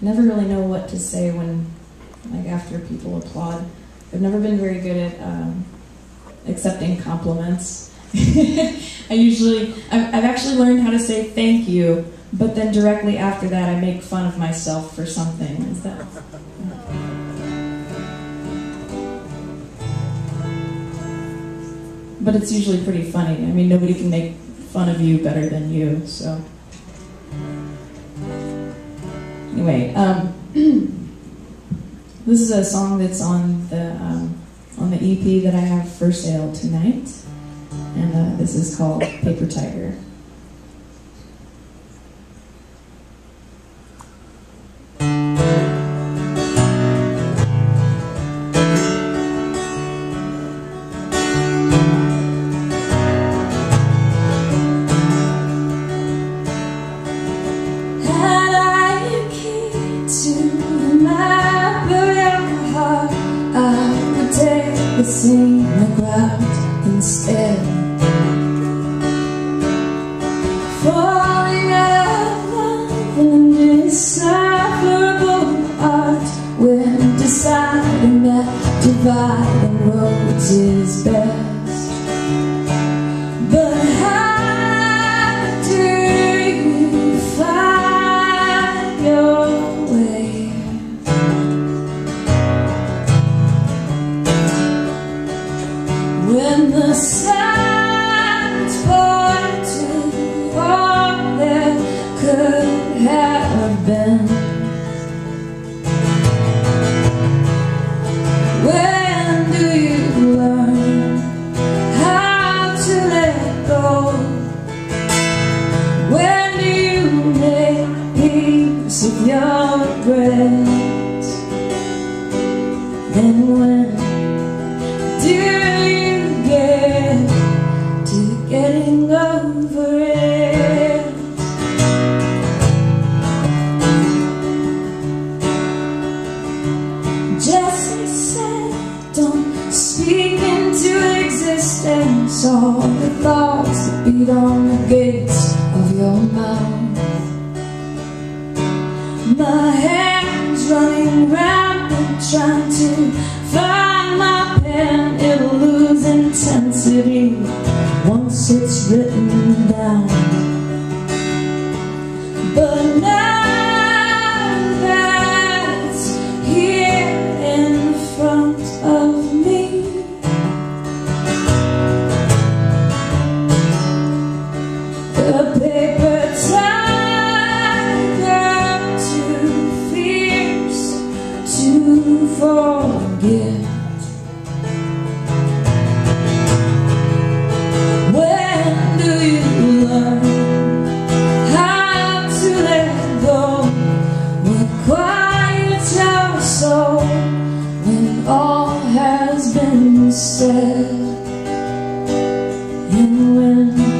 never really know what to say when, like, after people applaud. I've never been very good at um, accepting compliments. I usually, I've, I've actually learned how to say thank you, but then directly after that, I make fun of myself for something. Is that? But it's usually pretty funny. I mean, nobody can make fun of you better than you, so. Anyway, um, this is a song that's on the um, on the EP that I have for sale tonight, and uh, this is called Paper Tiger. Take the route instead. All the thoughts that beat on the gates of your mouth. My hands running and trying to find my pen. It'll lose intensity once it's written down. Forget. When do you learn how to let go? What quiets your soul when all has been said? And when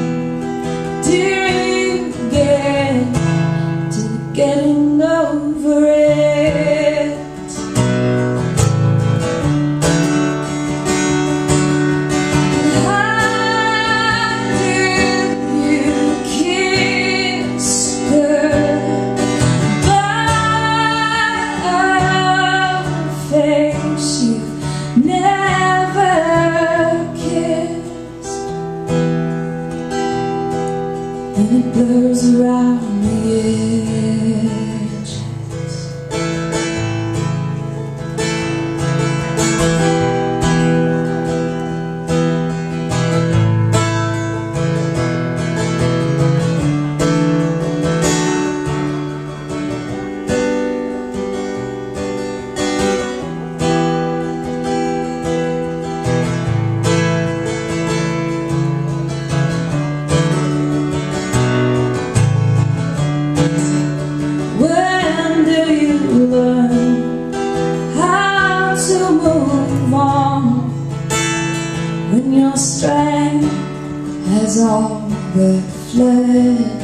blurs around the edges. When your